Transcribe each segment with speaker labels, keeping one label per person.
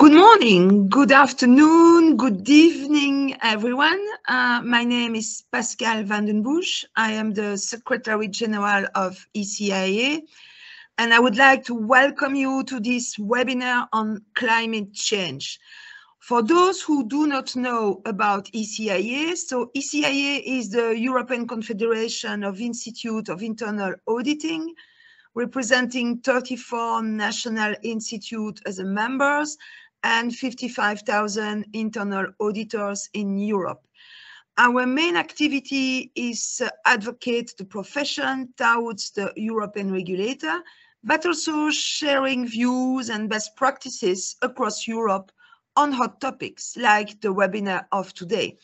Speaker 1: Good morning, good afternoon, good evening, everyone. Uh, my name is Pascal Vandenbussche. I am the Secretary General of ECIIA, and I would like to welcome you to this webinar on climate change. For those who do not know about ECIIA, so ECIIA is the European Confederation of Institute of Internal Auditing, representing 34 national institutes as members and 55,000 internal auditors in Europe. Our main activity is uh, advocate the profession towards the European regulator, but also sharing views and best practices across Europe on hot topics like the webinar of today.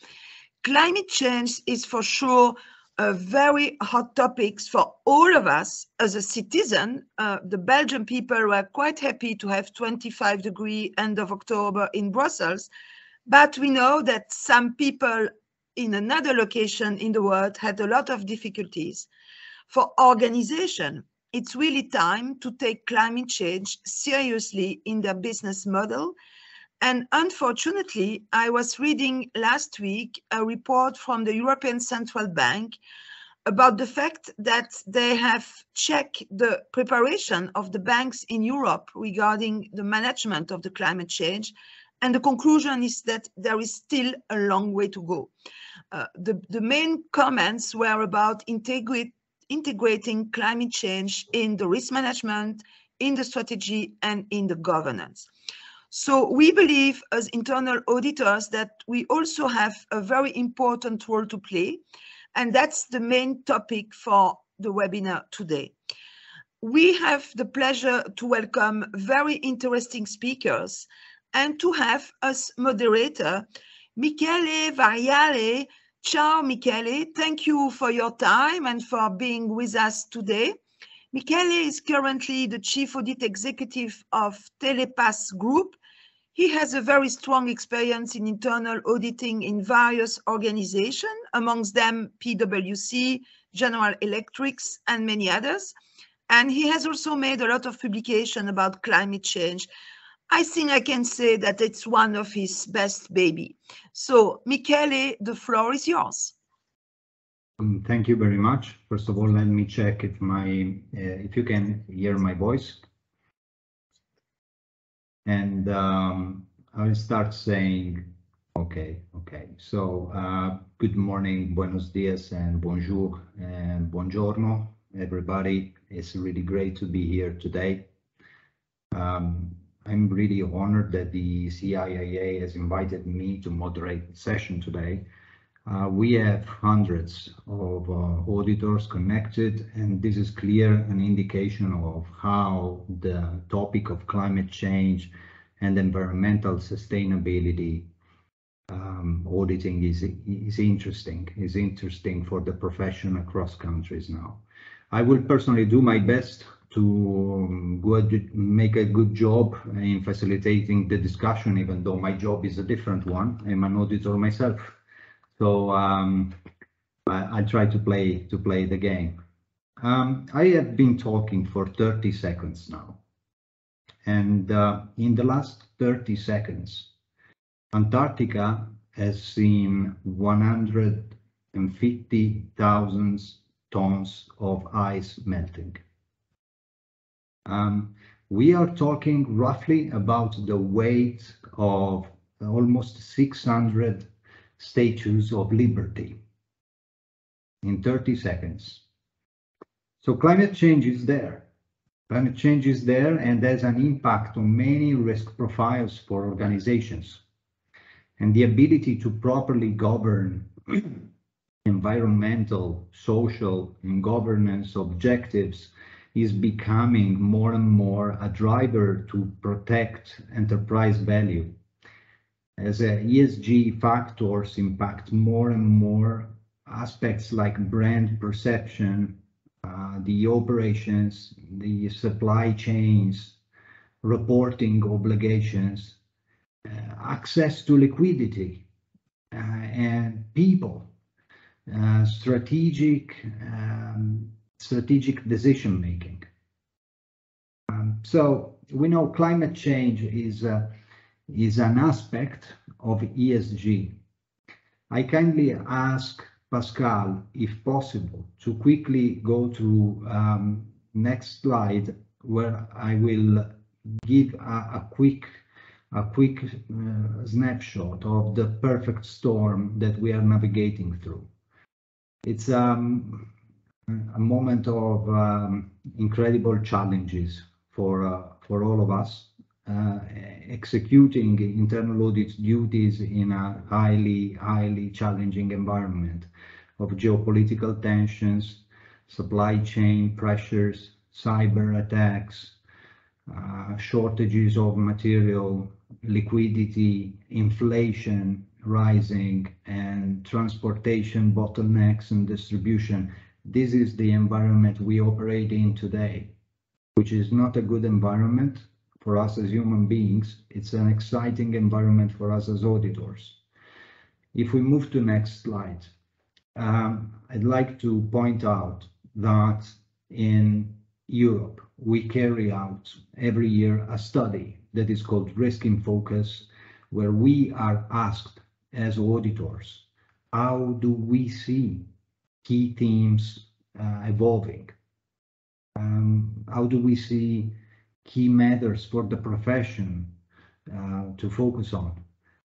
Speaker 1: Climate change is for sure a very hot topics for all of us as a citizen. Uh, the Belgian people were quite happy to have 25 degree end of October in Brussels, but we know that some people in another location in the world had a lot of difficulties. For organization, it's really time to take climate change seriously in their business model. And unfortunately, I was reading last week a report from the European Central Bank about the fact that they have checked the preparation of the banks in Europe regarding the management of the climate change. And the conclusion is that there is still a long way to go. Uh, the, the main comments were about integrate, integrating climate change in the risk management, in the strategy, and in the governance. So we believe as internal auditors that we also have a very important role to play and that's the main topic for the webinar today. We have the pleasure to welcome very interesting speakers and to have as moderator Michele Variale. Ciao, Michele. Thank you for your time and for being with us today. Michele is currently the Chief Audit Executive of Telepass Group, he has a very strong experience in internal auditing in various organizations, amongst them PwC, General Electrics, and many others. And he has also made a lot of publication about climate change. I think I can say that it's one of his best baby. So Michele, the floor is yours.
Speaker 2: Um, thank you very much. First of all, let me check if my uh, if you can hear my voice and um, I'll start saying, okay, okay. So uh, good morning, buenos dias, and bonjour, and buongiorno, everybody. It's really great to be here today. Um, I'm really honored that the CIIA has invited me to moderate the session today. Uh, we have hundreds of uh, auditors connected, and this is clear an indication of how the topic of climate change and environmental sustainability um, auditing is is interesting. is interesting for the profession across countries now. I will personally do my best to um, make a good job in facilitating the discussion, even though my job is a different one. I'm an auditor myself. So um, I, I, try to play to play the game. Um, I have been talking for 30 seconds now. And uh, in the last 30 seconds, Antarctica has seen 150,000 tons of ice melting. Um, we are talking roughly about the weight of almost 600 statues of liberty in 30 seconds. So climate change is there. Climate change is there and has an impact on many risk profiles for organizations. And the ability to properly govern environmental, social, and governance objectives is becoming more and more a driver to protect enterprise value as ESG factors impact more and more aspects like brand perception, uh, the operations, the supply chains, reporting obligations, uh, access to liquidity, uh, and people, uh, strategic um, strategic decision making. Um, so we know climate change is uh, is an aspect of ESG. I kindly ask Pascal, if possible, to quickly go through um, next slide where I will give a, a quick a quick uh, snapshot of the perfect storm that we are navigating through. It's um, a moment of um, incredible challenges for uh, for all of us, executing internal audit duties in a highly highly challenging environment of geopolitical tensions, supply chain pressures, cyber attacks, uh, shortages of material, liquidity, inflation rising, and transportation bottlenecks and distribution. This is the environment we operate in today, which is not a good environment for us as human beings. It's an exciting environment for us as auditors. If we move to next slide, um, I'd like to point out that in Europe, we carry out every year a study that is called Risk in Focus, where we are asked as auditors, how do we see key themes uh, evolving? Um, how do we see key matters for the profession uh, to focus on?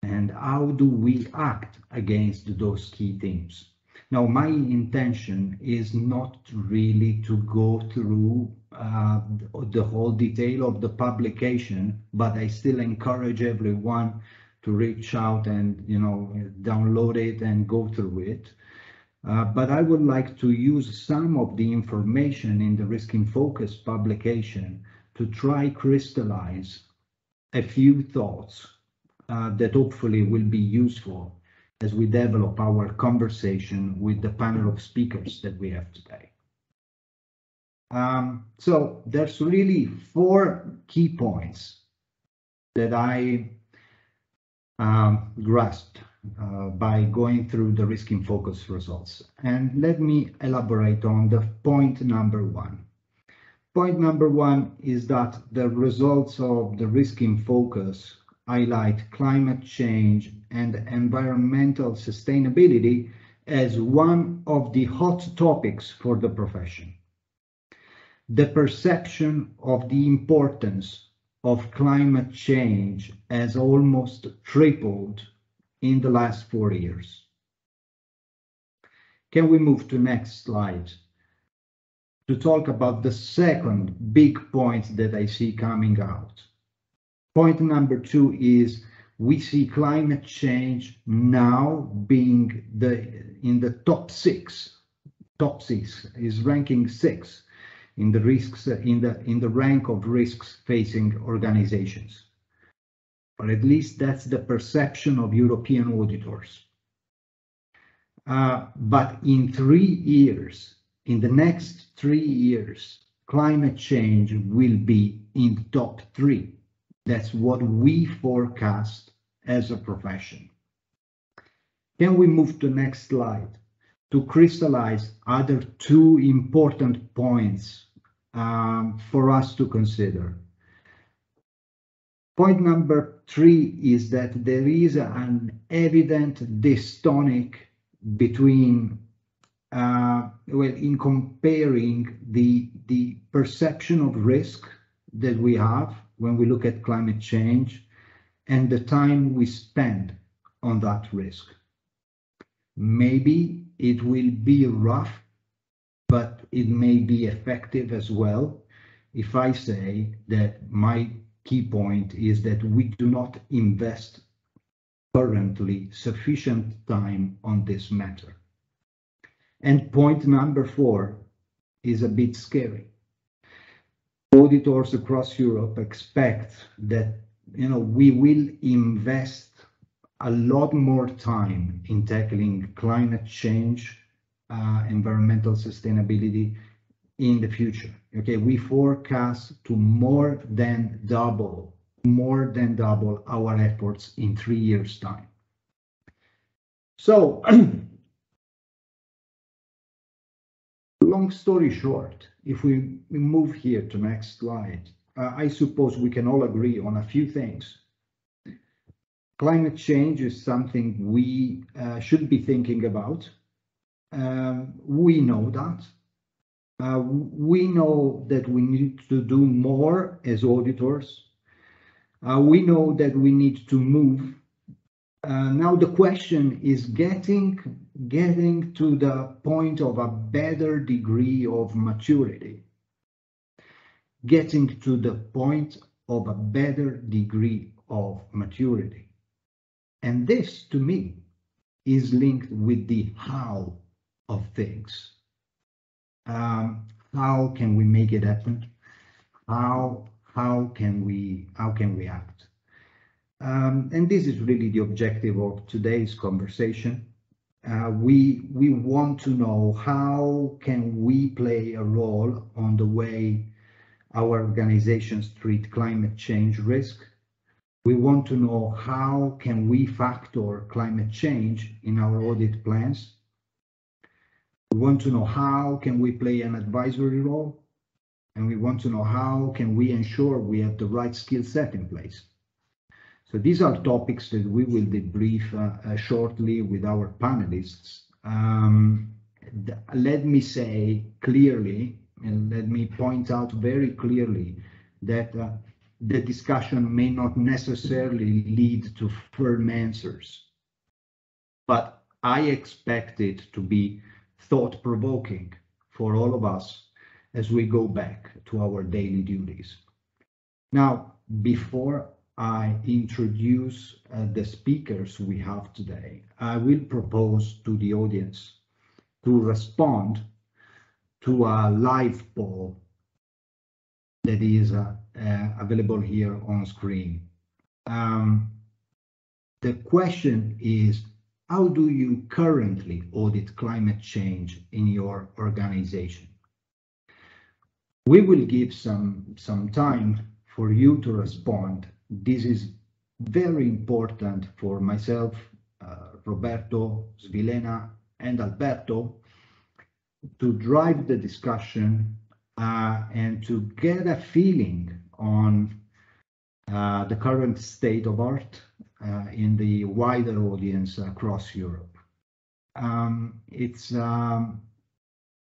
Speaker 2: And how do we act against those key themes? Now, my intention is not really to go through uh, the whole detail of the publication, but I still encourage everyone to reach out and you know download it and go through it. Uh, but I would like to use some of the information in the Risk in Focus publication to try crystallize a few thoughts uh, that hopefully will be useful as we develop our conversation with the panel of speakers that we have today. Um, so there's really four key points that I um, grasped uh, by going through the risk in focus results. And let me elaborate on the point number one. Point number one is that the results of the risk in focus highlight climate change and environmental sustainability as one of the hot topics for the profession. The perception of the importance of climate change has almost tripled in the last four years. Can we move to next slide to talk about the second big point that I see coming out? Point number two is we see climate change now being the in the top six. Top six is ranking six in the risks in the in the rank of risks facing organizations. Or at least that's the perception of European auditors. Uh, but in three years, in the next three years, climate change will be in top three that's what we forecast as a profession. Can we move to next slide to crystallize other two important points um, for us to consider? Point number three is that there is an evident dystonic between, Uh, well, in comparing the, the perception of risk that we have when we look at climate change and the time we spend on that risk. Maybe it will be rough, but it may be effective as well if I say that my key point is that we do not invest currently sufficient time on this matter. And point number four is a bit scary auditors across Europe expect that you know we will invest a lot more time in tackling climate change, uh, environmental sustainability in the future. Okay, we forecast to more than double, more than double our efforts in three years' time. So, long story short, if we move here to next slide, uh, I suppose we can all agree on a few things. climate change is something we uh, should be thinking about. Um, we know that. Uh, we know that we need to do more as auditors. Uh, we know that we need to move. Uh, now the question is getting getting to the point of a better degree of maturity, getting to the point of a better degree of maturity. And this, to me, is linked with the how of things. Um, how can we make it happen? How how can we how can we act? Um, and this is really the objective of today's conversation. Uh, we we want to know how can we play a role on the way our organizations treat climate change risk. We want to know how can we factor climate change in our audit plans we want to know how can we play an advisory role, and we want to know how can we ensure we have the right skill set in place. So these are topics that we will debrief uh, uh, shortly with our panelists. Um, let me say clearly, and let me point out very clearly that uh, the discussion may not necessarily lead to firm answers, but I expect it to be thought provoking for all of us as we go back to our daily duties. Now, before I introduce uh, the speakers we have today, I will propose to the audience to respond to a live poll that is uh, uh, available here on screen. Um, the question is, how do you currently audit climate change in your organization? We will give some, some time for you to respond. This is very important for myself, uh, Roberto, Svilena, and Alberto to drive the discussion uh, and to get a feeling on uh, the current state of art uh, in the wider audience across Europe. Um, it's um,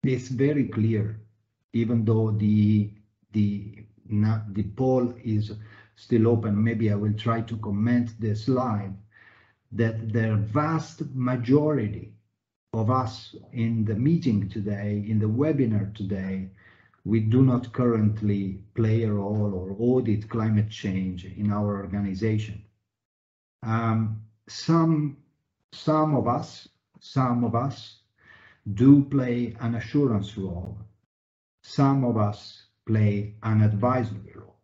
Speaker 2: it's very clear, even though the the the poll is still open. Maybe I will try to comment the slide that the vast majority of us in the meeting today, in the webinar today, we do not currently play a role or audit climate change in our organization. Um, some, some of us, some of us do play an assurance role. Some of us play an advisory role.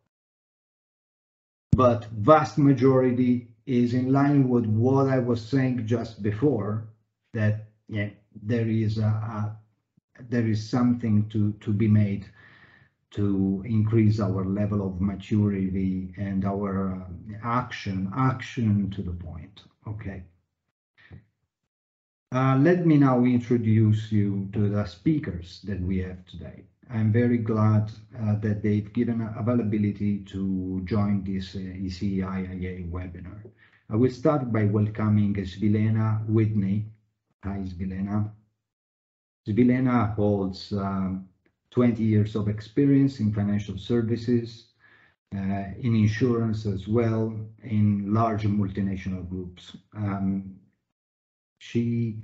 Speaker 2: But vast majority is in line with what I was saying just before, that yeah, there is a, a there is something to to be made to increase our level of maturity and our uh, action, action to the point. Okay. Uh, let me now introduce you to the speakers that we have today. I'm very glad uh, that they've given availability to join this uh, ECIIA webinar. I will start by welcoming Svilena Whitney. Hi, Svilena. Svilena holds um, 20 years of experience in financial services, uh, in insurance as well, in large multinational groups. Um, she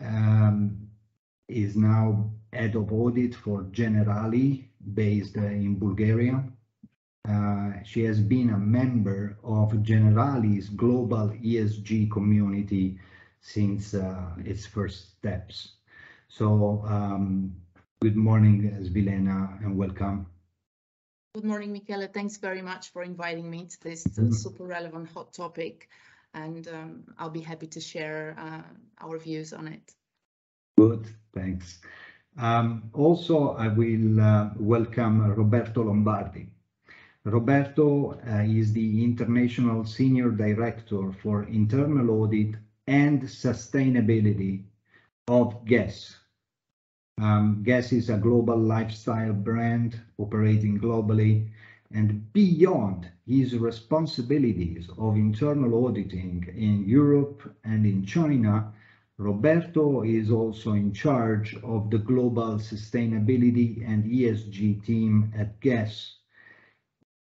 Speaker 2: um, is now head of audit for Generali, based in Bulgaria. Uh, she has been a member of Generali's global ESG community since uh, its first steps. So um, Good morning, Svilena, and welcome.
Speaker 3: Good morning, Michele. Thanks very much for inviting me to this mm -hmm. super relevant hot topic, and um, I'll be happy to share uh, our views on it.
Speaker 2: Good, thanks. Um, also, I will uh, welcome Roberto Lombardi. Roberto uh, is the International Senior Director for Internal Audit and Sustainability of Guess, um, Guess is a global lifestyle brand operating globally and beyond his responsibilities of internal auditing in Europe and in China, Roberto is also in charge of the global sustainability and ESG team at GUESS,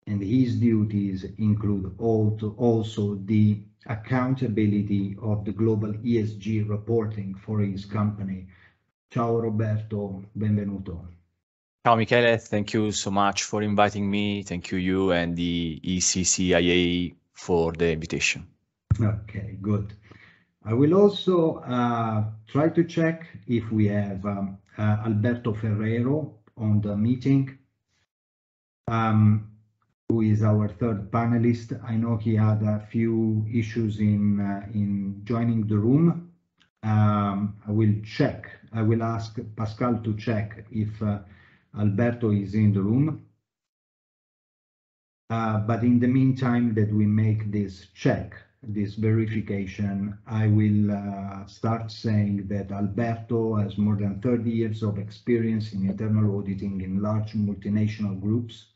Speaker 2: and his duties include also the accountability of the global ESG reporting for his company. Ciao Roberto, benvenuto.
Speaker 4: Ciao Michele, thank you so much for inviting me. Thank you, you and the ECIIA for the invitation.
Speaker 2: Okay, good. I will also uh, try to check if we have um, uh, Alberto Ferrero on the meeting, um, who is our third panelist. I know he had a few issues in, uh, in joining the room. Um, I will check. I will ask Pascal to check if uh, Alberto is in the room. Uh, but in the meantime that we make this check, this verification, I will uh, start saying that Alberto has more than 30 years of experience in internal auditing in large multinational groups.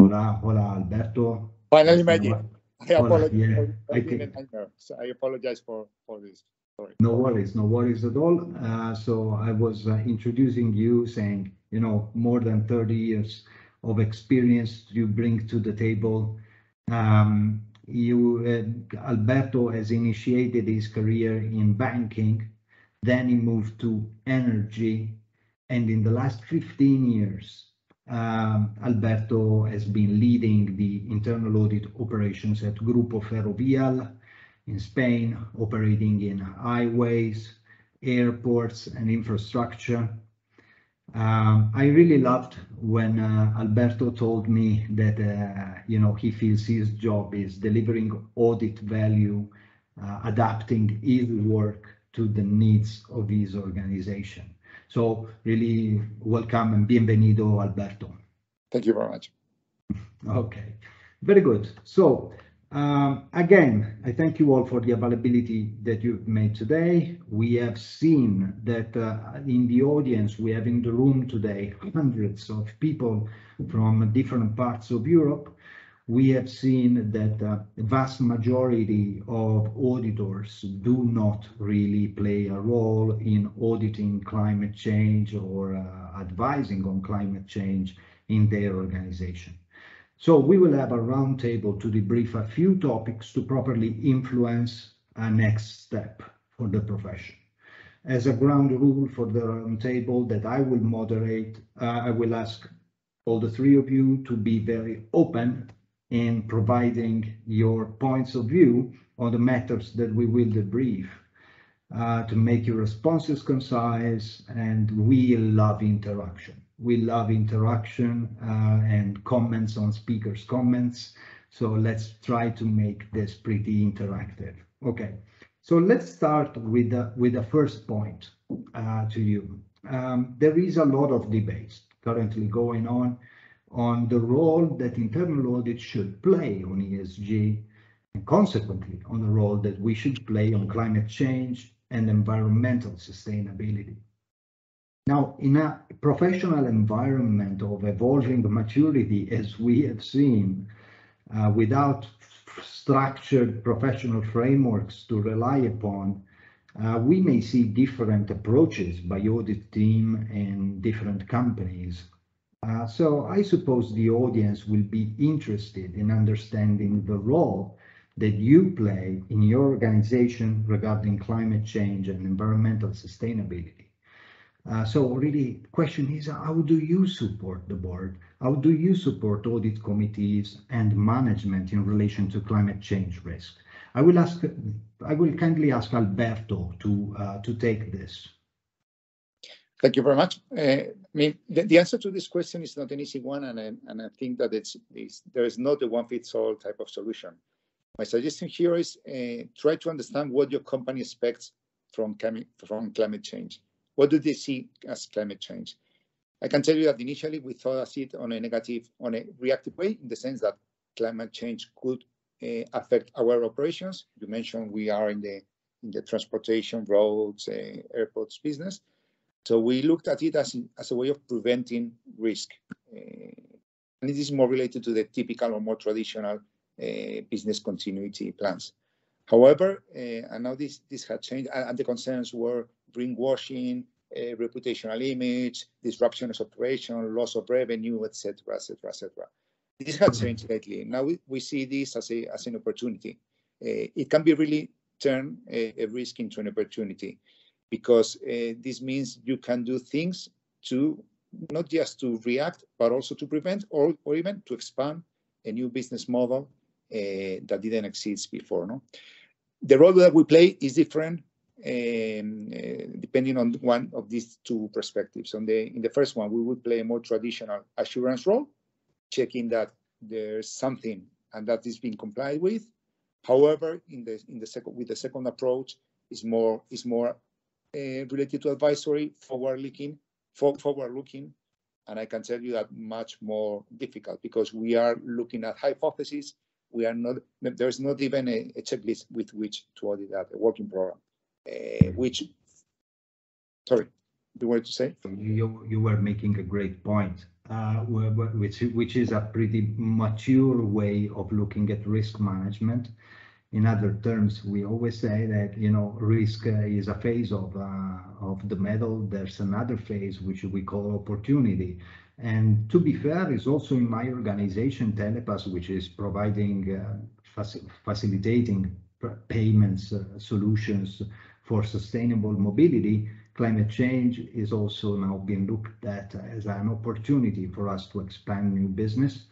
Speaker 2: Hola, hola, Alberto.
Speaker 5: Finally, made it. I apologize.
Speaker 2: yeah,
Speaker 5: for
Speaker 2: I think-
Speaker 5: So I apologize for, for this. Sorry.
Speaker 2: No worries, no worries at all. Uh, so I was uh, introducing you saying, you know, more than 30 years of experience you bring to the table. Um, you, uh, Alberto has initiated his career in banking, then he moved to energy, and in the last 15 years, um, Alberto has been leading the internal audit operations at Grupo Ferrovial, in Spain, operating in highways, airports, and infrastructure. Um, I really loved when uh, Alberto told me that uh, you know he feels his job is delivering audit value, uh, adapting his work to the needs of his organization. So really welcome and bienvenido, Alberto.
Speaker 5: Thank you very much.
Speaker 2: Okay, very good. So um, again, I thank you all for the availability that you've made today. We have seen that uh, in the audience, we have in the room today hundreds of people from different parts of Europe. We have seen that uh, the vast majority of auditors do not really play a role in auditing climate change or uh, advising on climate change in their organization. So we will have a roundtable to debrief a few topics to properly influence a next step for the profession. As a ground rule for the roundtable that I will moderate, uh, I will ask all the three of you to be very open in providing your points of view on the matters that we will debrief uh, to make your responses concise and we love interaction. We love interaction uh, and comments on speakers' comments. So let's try to make this pretty interactive. Okay, so let's start with the, with the first point uh, to you. Um, there is a lot of debate currently going on on the role that internal audit should play on ESG and consequently on the role that we should play on climate change and environmental sustainability. Now, in a professional environment of evolving maturity, as we have seen, uh, without structured professional frameworks to rely upon, uh, we may see different approaches by audit team and different companies. Uh, so I suppose the audience will be interested in understanding the role that you play in your organization regarding climate change and environmental sustainability. Uh, so really, the question is, how do you support the board? How do you support audit committees and management in relation to climate change risk? I will ask, I will kindly ask Alberto to uh, to take this.
Speaker 5: Thank you very much. Uh, I mean, the, the, answer to this question is not an easy one, and I, and I think that it's, it's there is not a one-fits-all type of solution. My suggestion here is uh, try to understand what your company expects from from climate change. What do they see as climate change? I can tell you that initially we thought of it on a negative, on a reactive way, in the sense that climate change could uh, affect our operations. You mentioned we are in the in the transportation, roads, uh, airports business. So we looked at it as, as a way of preventing risk. Uh, and it is more related to the typical or more traditional business continuity plans. However, and now this this had changed, and the concerns were greenwashing, uh, reputational image, disruption of operation, loss of revenue, etc., etc., etc. This has changed lately. Now we, we see this as a as an opportunity. Uh, it can be really turn a, a, risk into an opportunity because uh, this means you can do things to not just to react, but also to prevent or, or even to expand a new business model uh, that didn't exist before. No, the role that we play is different um, uh, depending on one of these two perspectives. On the in the first one, we would play a more traditional assurance role, checking that there's something and that is being complied with. However, in the in the second with the second approach is more is more uh, related to advisory, forward looking, for, forward looking, and I can tell you that much more difficult because we are looking at hypotheses. We are not there's not even a, a checklist with which to audit that a working program, uh, which sorry, you wanted to say?
Speaker 2: You you were making a great point uh, which, which is a pretty mature way of looking at risk management. In other terms, we always say that you know risk uh, is a phase of uh, of the medal. There's another phase which we call opportunity. And to be fair, is also in my organization Telepass, which is providing uh, faci facilitating payments uh, solutions for sustainable mobility climate change is also now being looked at as an opportunity for us to expand new business.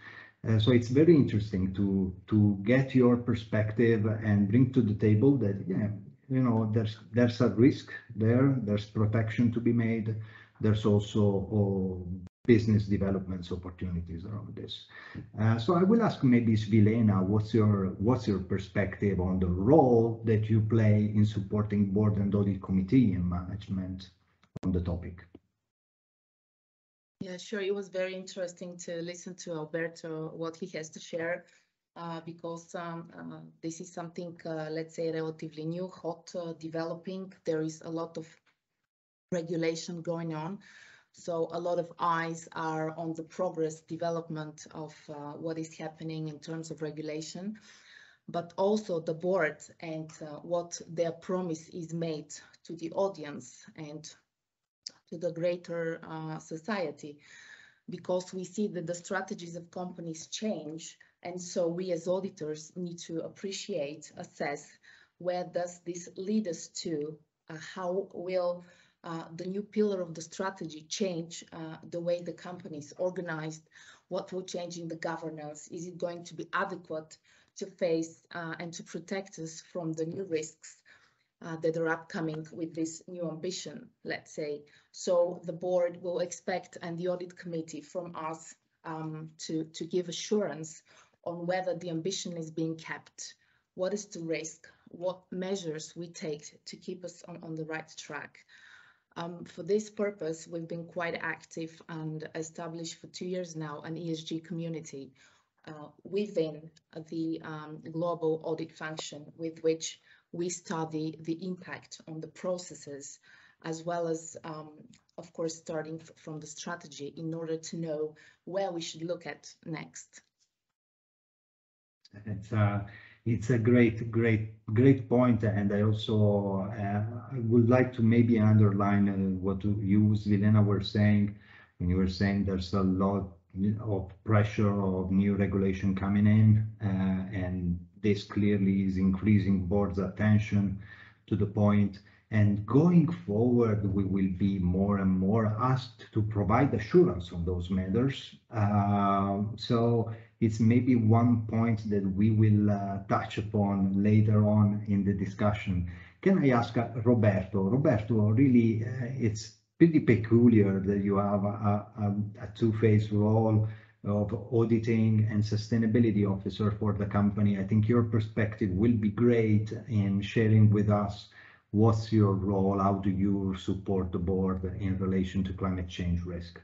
Speaker 2: Uh, so it's very interesting to to get your perspective and bring to the table that yeah you know there's there's a risk there there's protection to be made there's also oh, business developments opportunities around this. Uh, so I will ask maybe Svilena, what's your what's your perspective on the role that you play in supporting board and audit committee and management on the topic?
Speaker 3: Yeah, sure. It was very interesting to listen to Alberto, what he has to share, uh, because um, uh, this is something, uh, let's say, relatively new, hot, uh, developing. There is a lot of regulation going on. So a lot of eyes are on the progress development of uh, what is happening in terms of regulation, but also the board and uh, what their promise is made to the audience and to the greater uh, society, because we see that the strategies of companies change. And so we as auditors need to appreciate, assess where does this lead us to, uh, how will uh, the new pillar of the strategy change uh, the way the company is organized? What will change in the governance? Is it going to be adequate to face uh, and to protect us from the new risks uh, that are upcoming with this new ambition, let's say? So the board will expect and the audit committee from us um, to, to give assurance on whether the ambition is being kept, what is the risk, what measures we take to keep us on, on the right track. Um, for this purpose, we've been quite active and established for two years now an ESG community uh, within the um, global audit function with which we study the impact on the processes as well as, um, of course, starting from the strategy in order to know where we should look at next.
Speaker 2: It's, uh, it's a great, great, great point, and I also uh, I would like to maybe underline uh, what you, Svilena, were saying when you were saying there's a lot of pressure of new regulation coming in, uh, and this clearly is increasing board's attention to the point. And going forward, we will be more and more asked to provide assurance on those matters. Uh, so it's maybe one point that we will uh, touch upon later on in the discussion. Can I ask uh, Roberto? Roberto, really, uh, it's pretty peculiar that you have a, a, a two-phase role of auditing and sustainability officer for the company. I think your perspective will be great in sharing with us what's your role, how do you support the board in relation to climate change risk?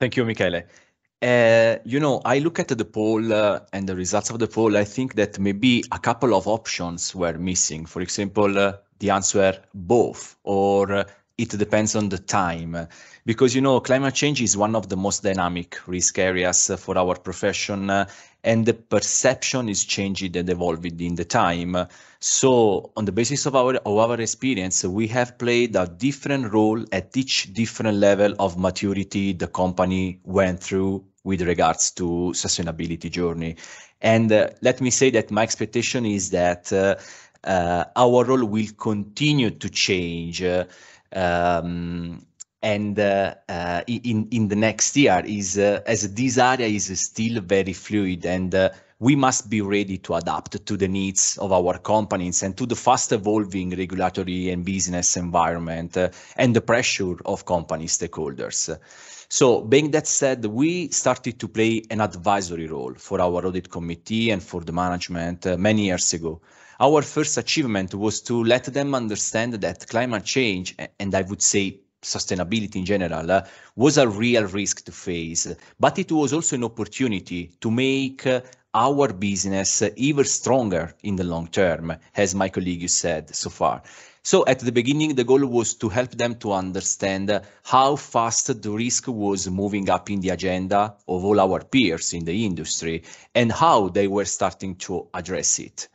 Speaker 4: Thank you, Michele. Uh, you know, I look at the poll uh, and the results of the poll. I think that maybe a couple of options were missing. For example, uh, the answer both or uh, it depends on the time. Because you know climate change is one of the most dynamic risk areas for our profession uh, and the perception is changing and evolving in the time. So on the basis of our of our experience we have played a different role at each different level of maturity the company went through with regards to sustainability journey. And uh, let me say that my expectation is that uh, uh, our role will continue to change um, and uh, uh, in in the next year is uh, as this area is still very fluid and we must be ready to adapt to the needs of our companies and to the fast evolving regulatory and business environment uh, and the pressure of company stakeholders. So being that said, we started to play an advisory role for our audit committee and for the management uh, many years ago. Our first achievement was to let them understand that climate change, and I would say sustainability in general, uh, was a real risk to face, but it was also an opportunity to make uh, our business even stronger in the long term, as my colleague said so far. So at the beginning, the goal was to help them to understand how fast the risk was moving up in the agenda of all our peers in the industry and how they were starting to address it.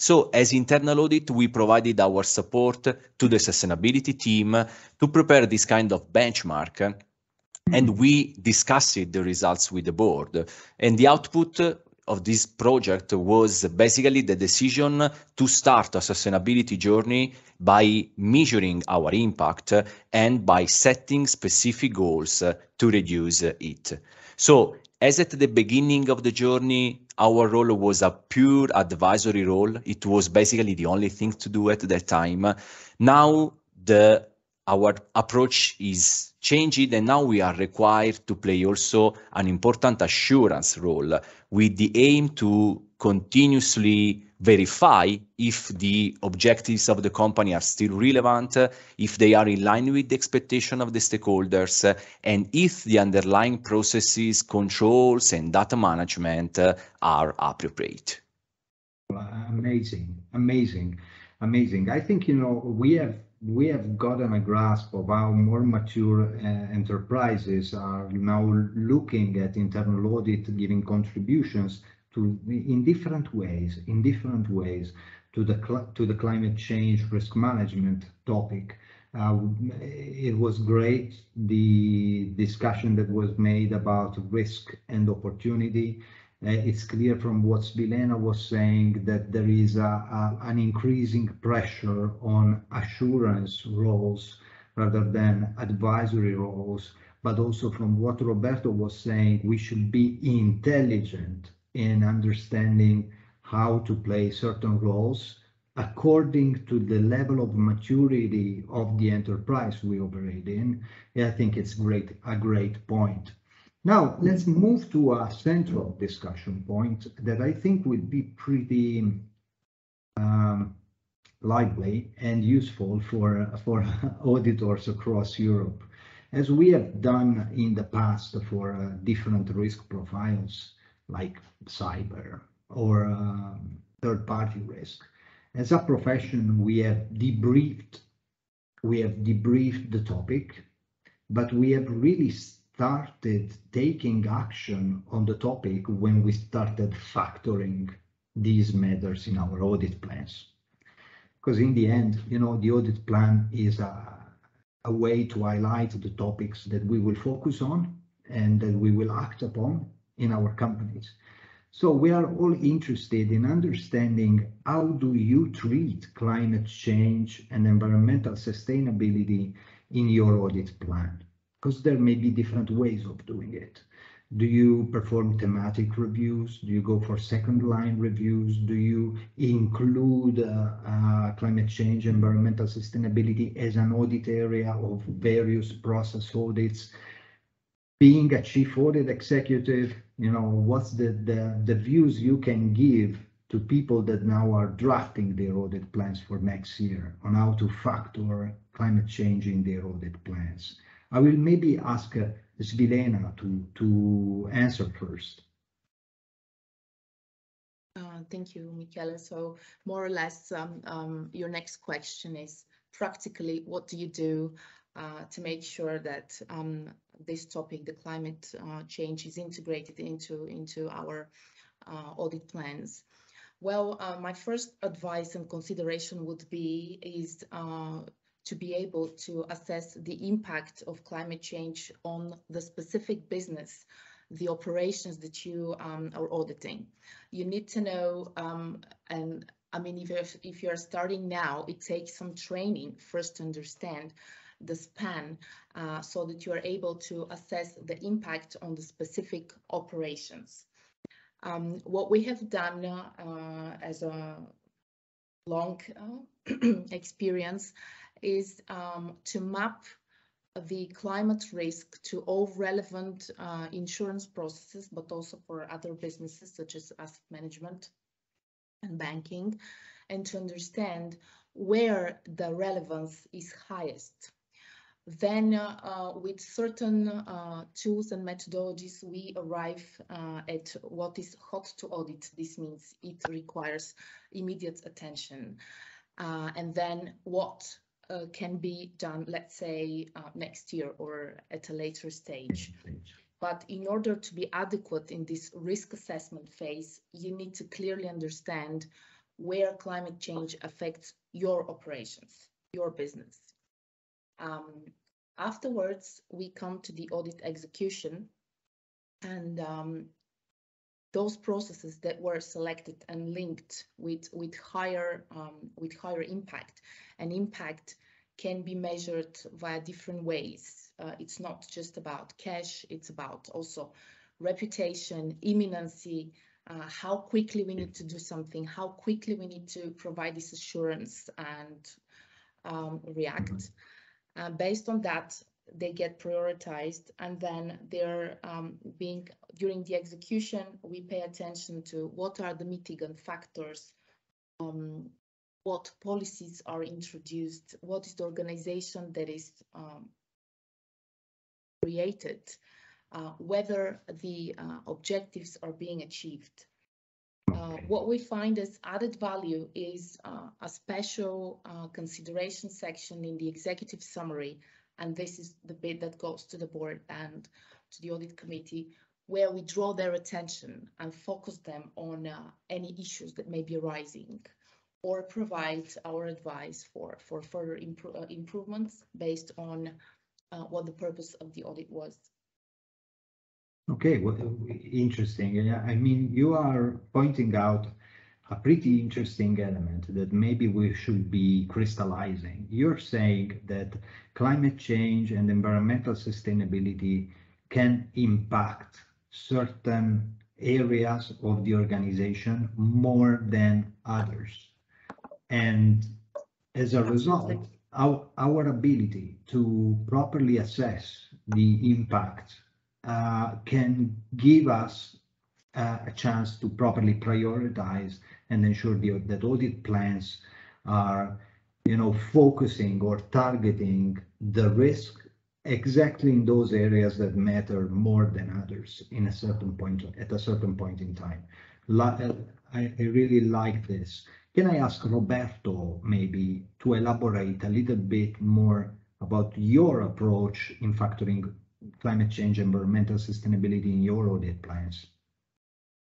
Speaker 4: So as internal audit, we provided our support to the sustainability team to prepare this kind of benchmark mm-hmm. and we discussed the results with the board and the output of this project was basically the decision to start a sustainability journey by measuring our impact and by setting specific goals to reduce it. So as at the beginning of the journey, our role was a pure advisory role. It was basically the only thing to do at that time. Now the our approach is changing and now we are required to play also an important assurance role with the aim to continuously verify if the objectives of the company are still relevant, if they are in line with the expectation of the stakeholders, and if the underlying processes, controls, and data management are appropriate.
Speaker 2: Amazing, amazing, amazing. I think, you know, we have we have gotten a grasp of how more mature uh, enterprises are now looking at internal audit, giving contributions to in different ways, in different ways to the to the climate change risk management topic. Uh, it was great the discussion that was made about risk and opportunity uh, it's clear from what Svilena was saying that there is a, a, an increasing pressure on assurance roles rather than advisory roles, but also from what Roberto was saying, we should be intelligent in understanding how to play certain roles according to the level of maturity of the enterprise we operate in. I think it's great, a great point. Now, let's move to a central discussion point that I think would be pretty um, lively and useful for, for auditors across Europe. As we have done in the past for uh, different risk profiles like cyber or um, third-party risk. As a profession, we have debriefed, we have debriefed the topic, but we have really started taking action on the topic when we started factoring these matters in our audit plans. Because in the end, you know, the audit plan is a, a way to highlight the topics that we will focus on and that we will act upon in our companies. So we are all interested in understanding how do you treat climate change and environmental sustainability in your audit plan? because there may be different ways of doing it. Do you perform thematic reviews? Do you go for second line reviews? Do you include uh, uh, climate change, environmental sustainability as an audit area of various process audits? Being a chief audit executive, you know, what's the, the, the views you can give to people that now are drafting their audit plans for next year on how to factor climate change in their audit plans? I will maybe ask uh, Svilena to, to answer first.
Speaker 3: Uh, thank you, Michele. So more or less, um, um, your next question is practically, what do you do uh, to make sure that um, this topic, the climate uh, change, is integrated into, into our uh, audit plans. Well, uh, my first advice and consideration would be is uh, to be able to assess the impact of climate change on the specific business, the operations that you um, are auditing. You need to know, um, and I mean, if you're, if you're starting now, it takes some training first to understand the span uh, so that you are able to assess the impact on the specific operations. Um, what we have done uh, as a long uh, experience is um, to map the climate risk to all relevant uh, insurance processes, but also for other businesses such as asset management and banking, and to understand where the relevance is highest then uh, with certain uh, tools and methodologies, we arrive uh, at what is hot to audit. This means it requires immediate attention. Uh, and then what uh, can be done, let's say, uh, next year or at a later stage. But in order to be adequate in this risk assessment phase, you need to clearly understand where climate change affects your operations, your business. Um, afterwards, we come to the audit execution and um, those processes that were selected and linked with with higher um, with higher impact. And impact can be measured via different ways. Uh, it's not just about cash it's about also reputation imminency uh, how quickly we need to do something how quickly we need to provide this assurance and um, react uh, based on that, they get prioritized and then they're um, being, during the execution, we pay attention to what are the mitigant factors, um, what policies are introduced, what is the organization that is um, created, uh, whether the uh, objectives are being achieved. Uh, what we find as added value is uh, a special uh, consideration section in the executive summary, and this is the bit that goes to the board and to the audit committee, where we draw their attention and focus them on uh, any issues that may be arising or provide our advice for, for further impro uh, improvements based on uh, what the purpose of the audit was.
Speaker 2: Okay, well, interesting. I mean, you are pointing out a pretty interesting element that maybe we should be crystallizing. You're saying that climate change and environmental sustainability can impact certain areas of the organization more than others. And as a result, our, our ability to properly assess the impact uh, can give us uh, a chance to properly prioritize and ensure the, that audit plans are, you know, focusing or targeting the risk exactly in those areas that matter more than others in a certain point at a certain point in time. Uh, I, I really like this. Can I ask Roberto maybe to elaborate a little bit more about your approach in factoring climate change, environmental sustainability in your audit plans?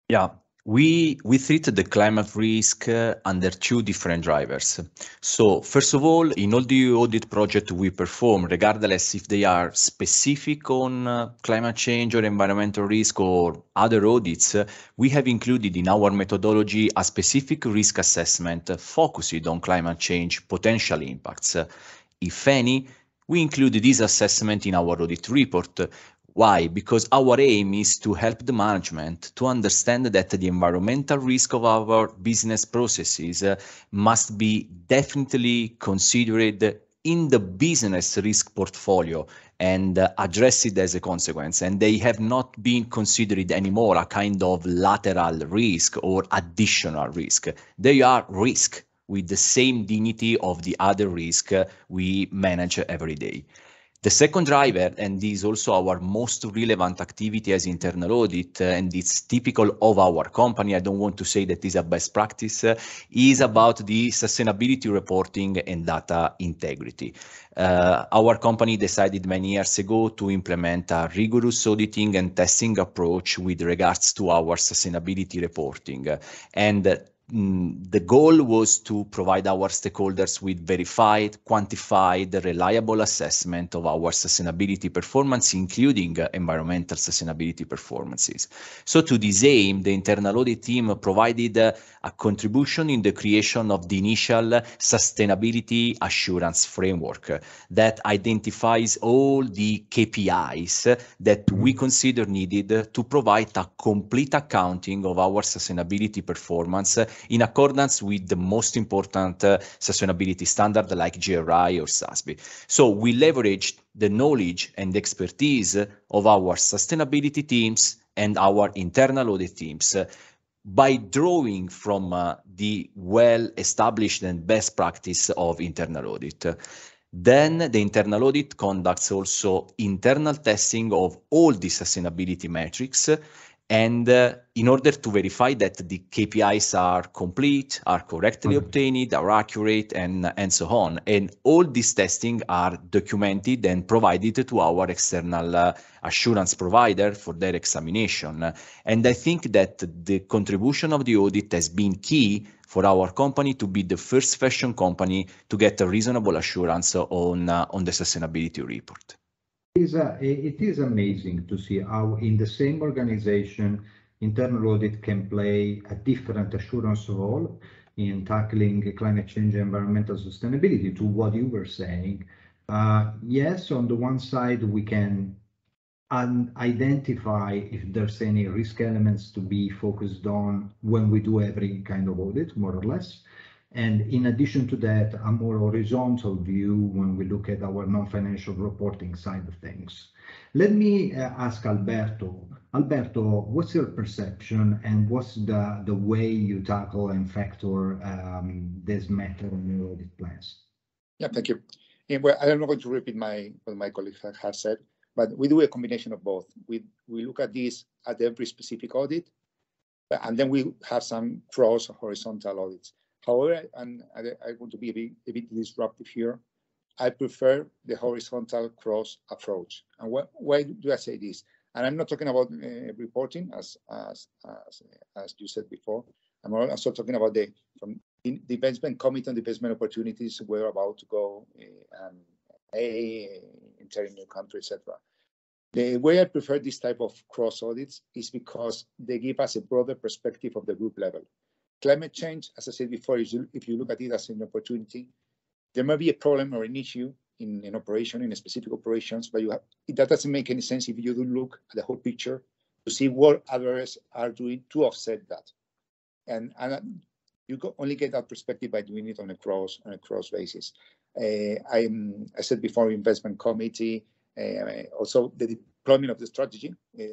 Speaker 4: Yeah, we we treat the climate risk uh, under two different drivers. So first of all, in all the audit projects we perform, regardless if they are specific on uh, climate change or environmental risk or other audits, uh, we have included in our methodology a specific risk assessment focused on climate change potential impacts. if any, we include this assessment in our audit report. Why? Because our aim is to help the management to understand that the environmental risk of our business processes uh, must be definitely considered in the business risk portfolio and uh, address it as a consequence. And they have not been considered anymore a kind of lateral risk or additional risk. They are risk with the same dignity of the other risk we manage every day. The second driver, and this is also our most relevant activity as internal audit, and it's typical of our company, I don't want to say that is a best practice, is about the sustainability reporting and data integrity. Uh, our company decided many years ago to implement a rigorous auditing and testing approach with regards to our sustainability reporting. And Mm, the goal was to provide our stakeholders with verified, quantified, reliable assessment of our sustainability performance, including uh, environmental sustainability performances. So to this aim, the internal audit team provided uh, a contribution in the creation of the initial sustainability assurance framework that identifies all the KPIs that we consider needed to provide a complete accounting of our sustainability performance in accordance with the most important uh, sustainability standard like GRI or SASB. So we leveraged the knowledge and expertise of our sustainability teams and our internal audit teams uh, by drawing from uh, the well-established and best practice of internal audit. Then the internal audit conducts also internal testing of all the sustainability metrics and uh, in order to verify that the KPIs are complete, are correctly mm-hmm. obtained, are accurate, and, and so on. And all these testing are documented and provided to our external uh, assurance provider for their examination. And I think that the contribution of the audit has been key for our company to be the first fashion company to get a reasonable assurance on, uh, on the sustainability report.
Speaker 2: It is, a, it is amazing to see how in the same organization internal audit can play a different assurance role in tackling climate change and environmental sustainability to what you were saying. Uh, yes, on the one side, we can identify if there's any risk elements to be focused on when we do every kind of audit, more or less. And in addition to that, a more horizontal view when we look at our non-financial reporting side of things. Let me uh, ask Alberto. Alberto, what's your perception and what's the, the way you tackle and factor um, this matter in your audit plans?
Speaker 5: Yeah, thank you. Yeah, well, I'm not going to repeat my what my colleague has said, but we do a combination of both. We we look at this at every specific audit, and then we have some cross horizontal audits. However, and I, want to be a bit, a bit, disruptive here, I prefer the horizontal cross approach. And wh why do I say this? And I'm not talking about uh, reporting, as, as, as, as you said before. I'm also talking about the from the investment committee on investment opportunities we're about to go uh, and a enter new country, etc. The way I prefer this type of cross audits is because they give us a broader perspective of the group level. Climate change, as I said before, if you, if you look at it as an opportunity, there may be a problem or an issue in an operation, in a specific operations, but you have, that doesn't make any sense if you don't look at the whole picture to see what others are doing to offset that. And, and you only get that perspective by doing it on a cross on a cross basis. Uh, I, I said before, investment committee, uh, also the deployment of the strategy. Uh,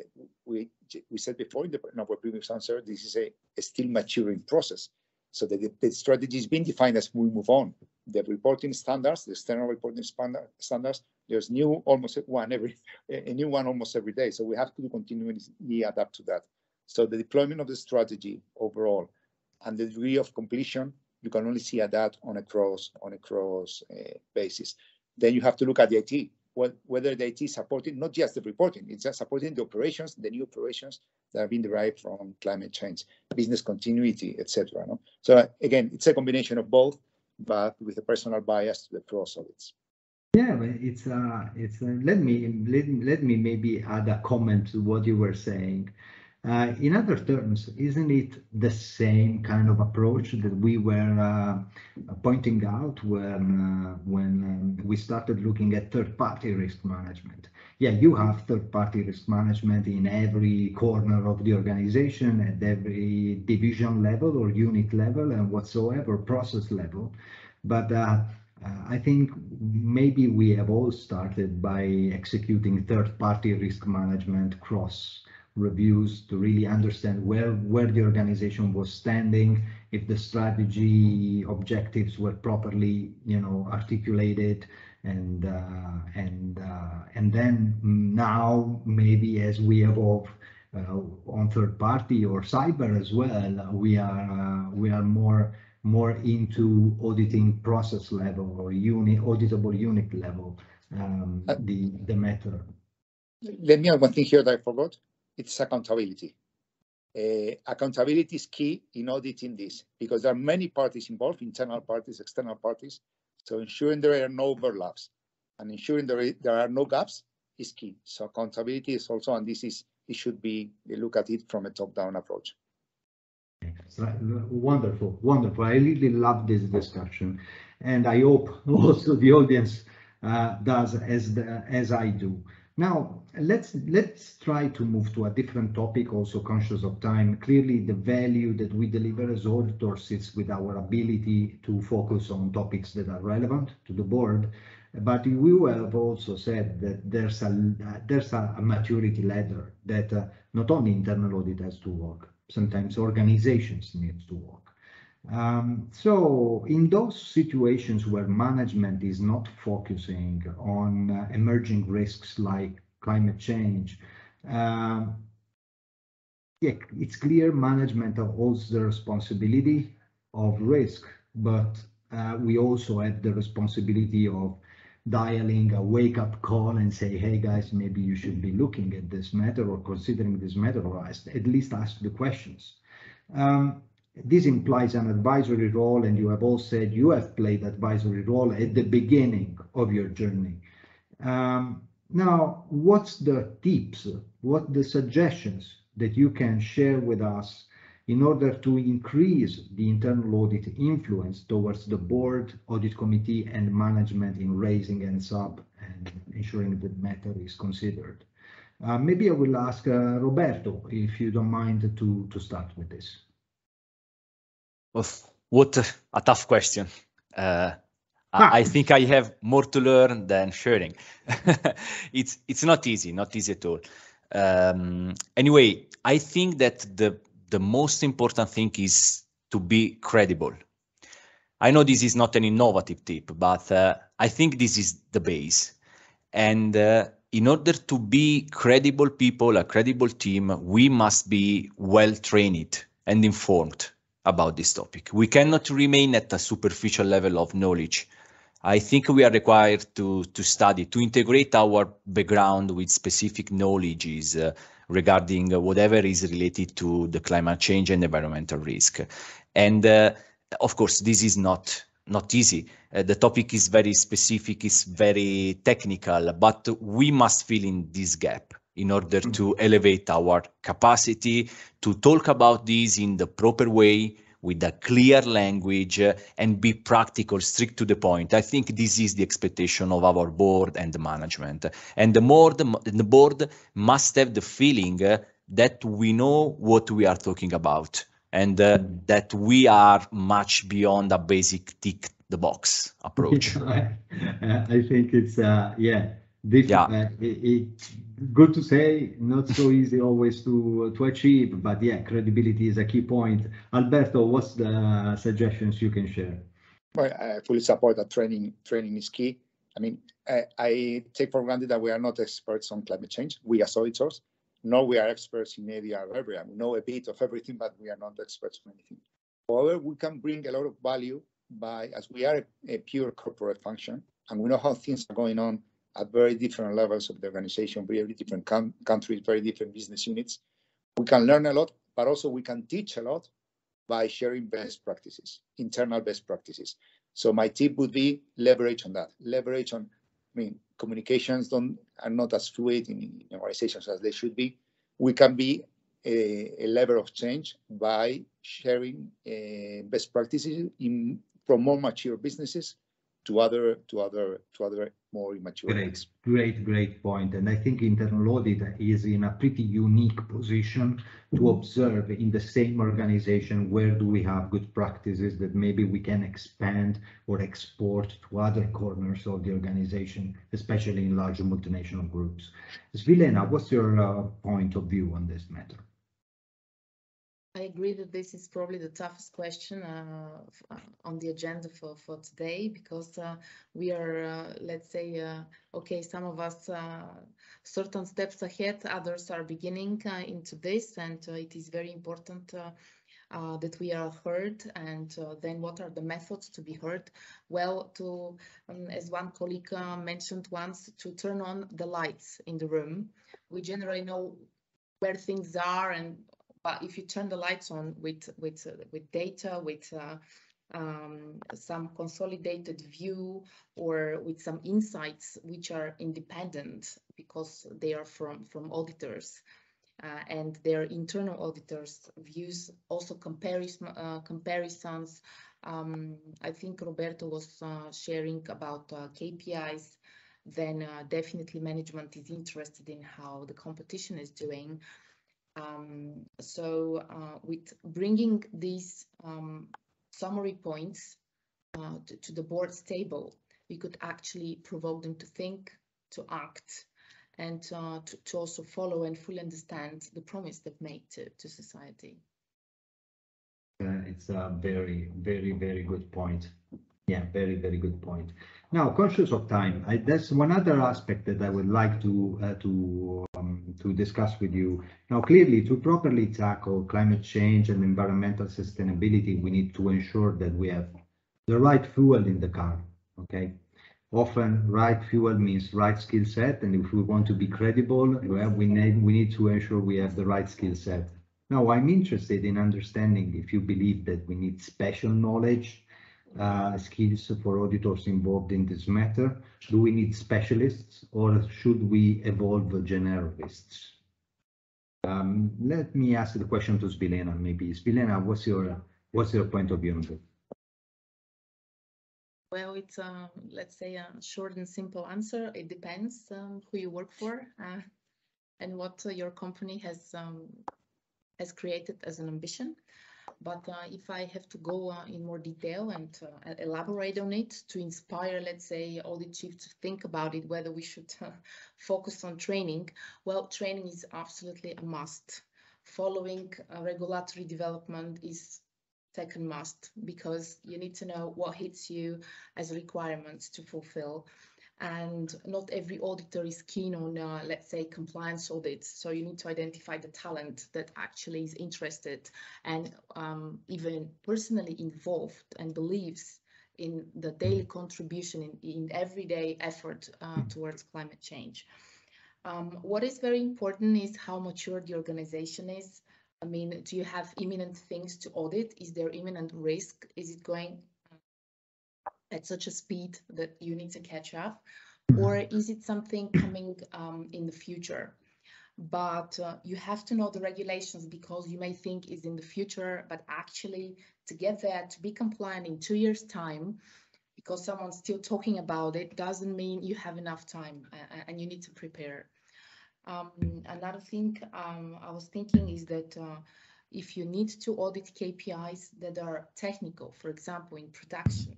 Speaker 5: we we said before in, the, in our previous answer, this is a, a still maturing process. So the, the strategy is being defined as we move on. The reporting standards, the external reporting standards, there's new almost one every a new one almost every day. So we have to continuously adapt to that. So the deployment of the strategy overall and the degree of completion, you can only see that on a cross on a cross uh, basis. Then you have to look at the IT whether the IT is supporting not just the reporting, it's just supporting the operations, the new operations that have been derived from climate change, business continuity, etc. No? So again, it's a combination of both, but with a personal bias to the cross audits.
Speaker 2: Yeah, it's uh, it's uh, let me let, let me maybe add a comment to what you were saying. Uh, in other terms, isn't it the same kind of approach that we were uh, pointing out when uh, when um, we started looking at third-party risk management? Yeah, you have third-party risk management in every corner of the organization, at every division level or unit level and whatsoever process level. But uh, uh, I think maybe we have all started by executing third-party risk management cross reviews to really understand where where the organization was standing, if the strategy objectives were properly, you know, articulated, and uh, and uh, and then now maybe as we evolve uh, on third party or cyber as well, we are we are more more into auditing process level or unit auditable unit level um, the the matter.
Speaker 5: Let me add one thing here that I forgot. It's accountability. Uh, accountability is key in auditing this because there are many parties involved, internal parties, external parties. So ensuring there are no overlaps and ensuring there, there are no gaps is key. So accountability is also, and this is, it should be, look at it from a top-down approach.
Speaker 2: Wonderful, wonderful. I really love this discussion. And I hope also the audience uh, does as, the, as I do. Now, let's let's try to move to a different topic, also conscious of time. Clearly, the value that we deliver as auditors sits with our ability to focus on topics that are relevant to the board. But we have also said that there's a there's a, maturity ladder that uh, not only internal audit has to work, sometimes organizations need to work. Um, so in those situations where management is not focusing on uh, emerging risks like climate change, uh, yeah, it's clear management holds the responsibility of risk, but uh, we also have the responsibility of dialing a wake-up call and say, hey guys, maybe you should be looking at this matter or considering this matter, or at least ask the questions. Um, this implies an advisory role, and you have all said you have played advisory role at the beginning of your journey. Um, now, what's the tips, what the suggestions that you can share with us in order to increase the internal audit influence towards the board, audit committee, and management in raising and sub and ensuring that matter is considered? Uh, maybe I will ask uh, Roberto, if you don't mind, to, to start with this.
Speaker 4: What a tough question. Uh, I think I have more to learn than sharing. it's it's not easy, not easy at all. Um, anyway, I think that the the most important thing is to be credible. I know this is not an innovative tip, but uh, I think this is the base. And uh, in order to be credible people, a credible team, we must be well trained and informed about this topic. We cannot remain at a superficial level of knowledge. I think we are required to, to study, to integrate our background with specific knowledges uh, regarding whatever is related to the climate change and environmental risk. And uh, of course, this is not not easy. Uh, the topic is very specific, is very technical, but we must fill in this gap in order to elevate our capacity to talk about this in the proper way with a clear language uh, and be practical, strict to the point. I think this is the expectation of our board and the management. And the more the, the board must have the feeling uh, that we know what we are talking about and uh, mm-hmm. that we are much beyond a basic tick the box approach.
Speaker 2: I think it's uh, yeah yeah. Uh, it, it, good to say, not so easy always to to achieve, but yeah, credibility is a key point. Alberto, what's the suggestions you can share?
Speaker 5: Well, I fully support that training. Training is key. I mean, I, I take for granted that we are not experts on climate change. We as auditors, nor we are experts in area area. We know a bit of everything, but we are not experts on anything. However, we can bring a lot of value by, as we are a, a pure corporate function, and we know how things are going on at very different levels of the organization, very different countries, very different business units. We can learn a lot, but also we can teach a lot by sharing best practices, internal best practices. So my tip would be leverage on that. Leverage on, I mean, communications don't are not as fluid in, in organizations as they should be. We can be a, a lever of change by sharing uh, best practices in from more mature businesses to other to other to other more immature.
Speaker 2: Great, great, great point. And I think internal audit is in a pretty unique position to observe in the same organization where do we have good practices that maybe we can expand or export to other corners of the organization, especially in larger multinational groups. Svilena, what's your uh, point of view on this matter?
Speaker 3: I agree that this is probably the toughest question uh, uh, on the agenda for, for today because uh, we are, uh, let's say, uh, okay, some of us uh, certain steps ahead, others are beginning into this, and it is very important that we are heard. And then, what are the methods to be heard? Well, to, um, as one colleague mentioned once, to turn on the lights in the room. We generally know where things are and but if you turn the lights on with with uh, with data, with uh, um, some consolidated view or with some insights which are independent because they are from from auditors uh, and their internal auditors views also comparison uh, comparisons um, I think Roberto was uh, sharing about uh, KPIs then definitely management is interested in how the competition is doing um, so uh, with bringing these um, summary points uh, to, to, the board's table, we could actually provoke them to think, to act, and uh, to, to, also follow and fully understand the promise they've made to, to society.
Speaker 2: Uh, it's a very, very, very good point. Yeah, very, very good point. Now, conscious of time, I, there's one other aspect that I would like to uh, to to discuss with you. Now, clearly, to properly tackle climate change and environmental sustainability, we need to ensure that we have the right fuel in the car. Okay. Often, right fuel means right skill set, and if we want to be credible, well, we need we need to ensure we have the right skill set. Now, I'm interested in understanding if you believe that we need special knowledge skills for auditors involved in this matter? Do we need specialists or should we evolve generalists? Um, let me ask the question to Svilena, maybe. Svilena, what's your what's your point of view on this?
Speaker 3: Well, it's um, let's say a short and simple answer. It depends um, who you work for uh, and what uh, your company has um, has created as an ambition. But uh, if I have to go uh, in more detail and uh, elaborate on it to inspire, let's say, audit chiefs to think about it, whether we should focus on training, well, training is absolutely a must. Following regulatory development is second must because you need to know what hits you as requirements to fulfill and not every auditor is keen on, uh, let's say, compliance audits. So you need to identify the talent that actually is interested and um, even personally involved and believes in the daily contribution in, in everyday effort uh, towards climate change. Um, what is very important is how mature the organization is. I mean, do you have imminent things to audit? Is there imminent risk? Is it going at such a speed that you need to catch up? Mm-hmm. Or is it something coming um, in the future? But uh, you have to know the regulations because you may think is in the future, but actually to get there, to be compliant in two years time, because someone's still talking about it, doesn't mean you have enough time uh, and you need to prepare. Um, another thing um, I was thinking is that uh, if you need to audit KPIs that are technical, for example, in production,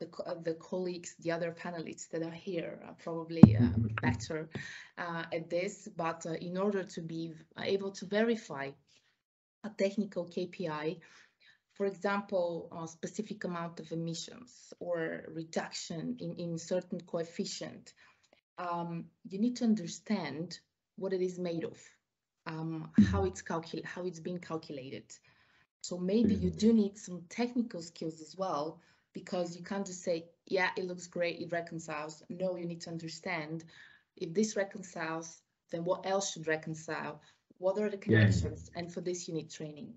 Speaker 3: the, uh, the colleagues, the other panelists that are here are probably uh, mm-hmm. better uh, at this, but uh, in order to be able to verify a technical KPI, for example, a specific amount of emissions or reduction in, in certain coefficient, um, you need to understand what it is made of, um, how it's calculated, how it's being calculated. So maybe you mm-hmm. do need some technical skills as well because you can't just say, yeah, it looks great, it reconciles. No, you need to understand if this reconciles, then what else should reconcile? What are the connections? Yeah. And for this, you need training.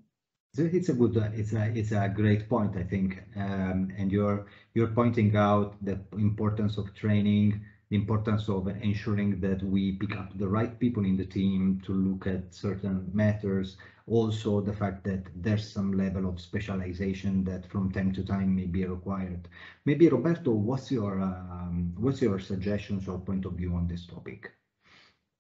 Speaker 2: It's a good, it's a, it's a great point, I think. Um, and you're, you're pointing out the importance of training, the importance of ensuring that we pick up the right people in the team to look at certain matters also the fact that there's some level of specialization that from time to time may be required. Maybe Roberto, what's your um, what's your suggestions or point of view on this topic?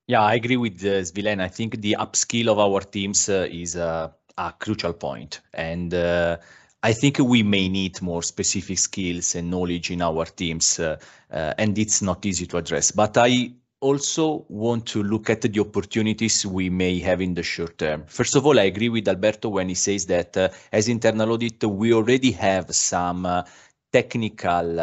Speaker 4: Yeah, I agree with uh, Svilena. I think the upskill of our teams uh, is uh, a crucial point, and uh, I think we may need more specific skills and knowledge in our teams, uh, uh, and it's not easy to address. But I also want to look at the opportunities we may have in the short term. First of all, I agree with Alberto when he says that uh, as internal audit, we already have some uh, technical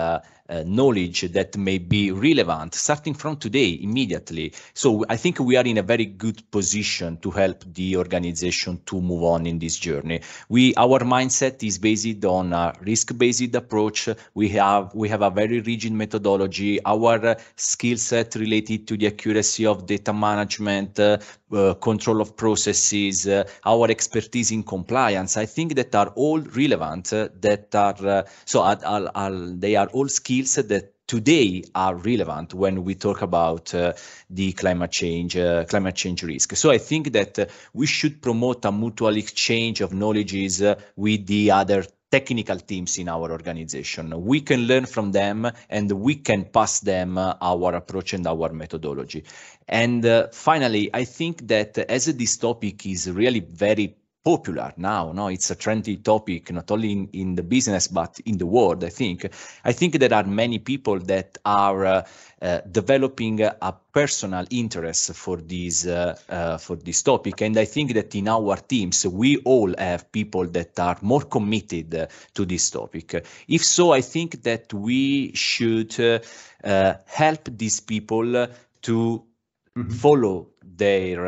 Speaker 4: uh, knowledge that may be relevant starting from today immediately. So I think we are in a very good position to help the organization to move on in this journey. We our mindset is based on a risk-based approach. We have we have a very rigid methodology. Our skill set related to the accuracy of data management, uh, uh, control of processes, uh, our expertise in compliance, I think that are all relevant, uh, that are, so are, are, are, they are all skills that today are relevant when we talk about uh, the climate change uh, climate change risk. So i think that uh, we should promote a mutual exchange of knowledges with the other technical teams in our organization. We can learn from them and we can pass them uh, our approach and our methodology. And uh, finally, I think that as this topic is really very popular now no? It's a trendy topic not only in, in the business but in the world i think. I think there are many people that are uh, uh, developing a personal interest for this uh, uh, for this topic. And i think that in our teams we all have people that are more committed to this topic. If so i think that we should uh, help these people to mm -hmm. follow their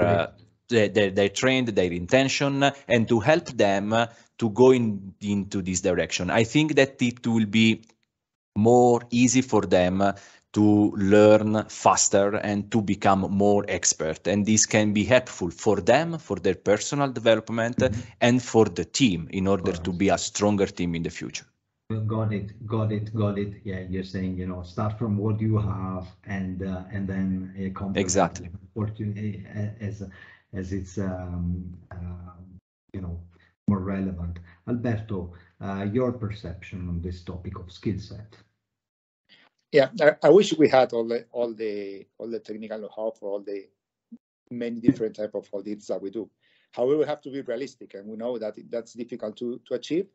Speaker 4: their, their trend, their intention, and to help them to go in, into this direction. I think that it will be more easy for them to learn faster and to become more expert. And this can be helpful for them, for their personal development, mm -hmm. and for the team in order to be a stronger team in the future.
Speaker 2: Got it, got it, got it. Yeah, you're saying, you know, start from what you have and uh, and then uh,
Speaker 4: exactly
Speaker 2: opportunity as as it's um, uh, you know more relevant. Alberto, uh, your perception on this topic of skill set.
Speaker 5: Yeah, I, I, wish we had all the all the all the technical know-how for all the many different type of audits that we do. However, we have to be realistic, and we know that that's difficult to to achieve.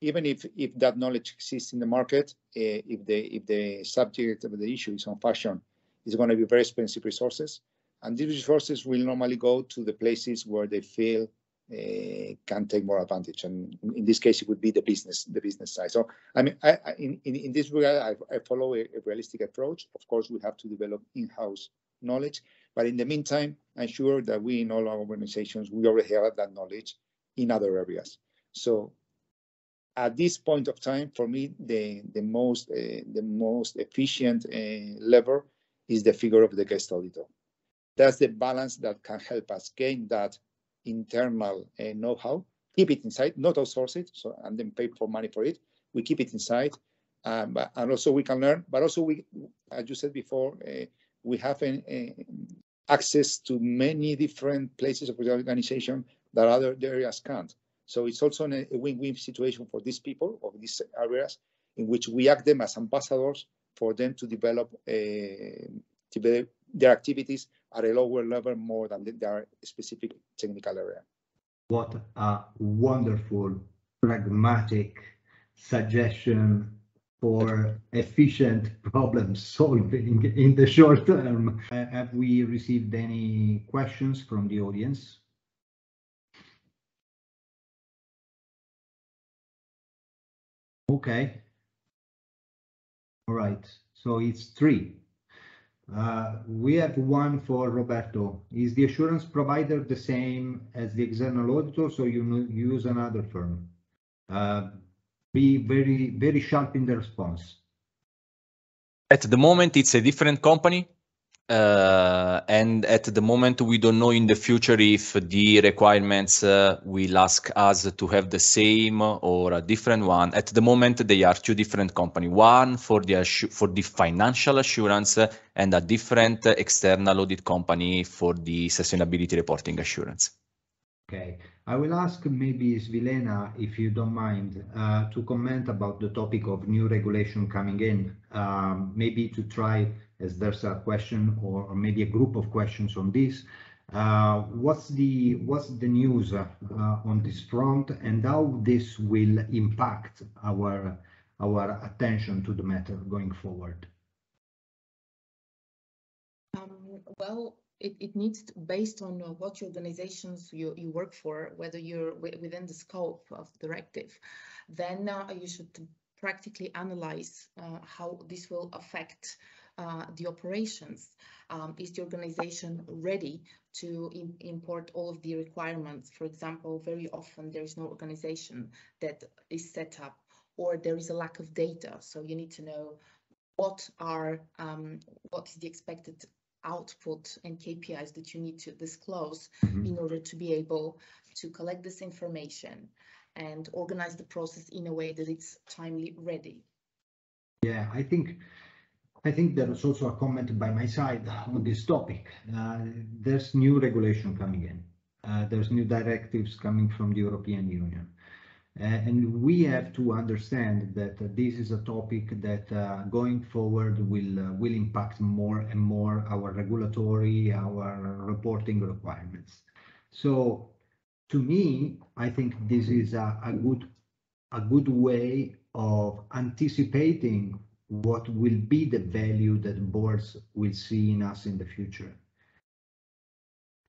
Speaker 5: Even if if that knowledge exists in the market, uh, if the if the subject of the issue is on fashion, it's going to be very expensive resources. And these resources will normally go to the places where they feel uh, can take more advantage. And in this case, it would be the business, the business side. So, I mean, I, I, in, in this regard, I, I follow a, a, realistic approach. Of course, we have to develop in-house knowledge, but in the meantime, I'm sure that we in all our organizations, we already have that knowledge in other areas. So, at this point of time, for me, the the most uh, the most efficient uh, lever is the figure of the guest auditor. That's the balance that can help us gain that internal uh, know-how, keep it inside, not outsource it, so and then pay for money for it. We keep it inside, um, but, and also we can learn. But also we, as you said before, uh, we have an, uh, access to many different places of the organization that other areas can't. So it's also a win-win situation for these people of these areas in which we act them as ambassadors for them to develop, uh, to develop their activities at a lower level more than their specific technical area.
Speaker 2: What a wonderful, pragmatic suggestion for efficient problem solving in the short term. Uh, have we received any questions from the audience? Okay. All right. So it's three. Uh, we have one for Roberto. Is the assurance provider the same as the external auditor, so you use another firm? Uh, be very, very sharp in the response.
Speaker 4: At the moment, it's a different company. Uh, and at the moment, we don't know in the future if the requirements uh, will ask us to have the same or a different one. At the moment, they are two different companies. One for the for the financial assurance and a different external audit company for the sustainability reporting assurance.
Speaker 2: Okay, I will ask maybe Svilena, if you don't mind, uh, to comment about the topic of new regulation coming in, um, maybe to try as there's a question or, or maybe a group of questions on this. Uh, what's the what's the news uh, on this front and how this will impact our our attention to the matter going forward?
Speaker 3: Um, well, it, it needs to, based on uh, what organizations you, you work for, whether you're within the scope of the directive, then uh, you should practically analyze uh, how this will affect uh, the operations. Um, is the organization ready to in, import all of the requirements? For example, very often there is no organization that is set up or there is a lack of data. So you need to know what are um, what is the expected output and KPIs that you need to disclose mm -hmm. in order to be able to collect this information and organize the process in a way that it's timely ready.
Speaker 2: Yeah, I think I think there is also a comment by my side on this topic. Uh, there's new regulation coming in. Uh, there's new directives coming from the European Union. Uh, and we have to understand that uh, this is a topic that uh, going forward will uh, will impact more and more our regulatory, our reporting requirements. So to me, I think this is a, a good a good way of anticipating what will be the value that boards will see in us in the future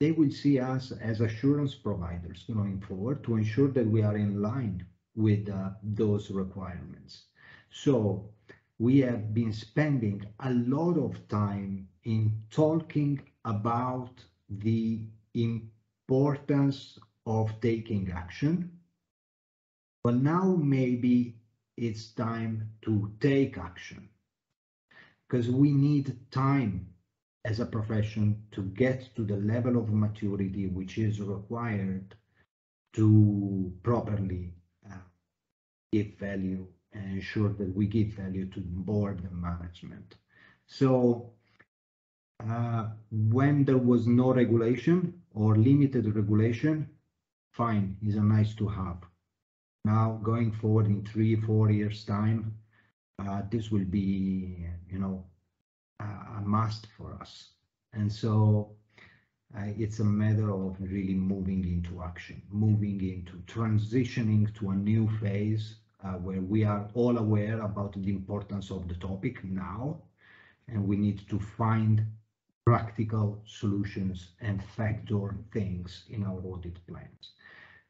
Speaker 2: they will see us as assurance providers going forward to ensure that we are in line with uh, those requirements. So we have been spending a lot of time in talking about the importance of taking action. But now maybe it's time to take action because we need time as a profession to get to the level of maturity which is required to properly uh, give value and ensure that we give value to board and management. So uh, when there was no regulation or limited regulation, fine, is a nice to have. Now going forward in three, four years time, uh, this will be, you know, a must for us. And so uh, it's a matter of really moving into action, moving into transitioning to a new phase uh, where we are all aware about the importance of the topic now, and we need to find practical solutions and factor things in our audit plans.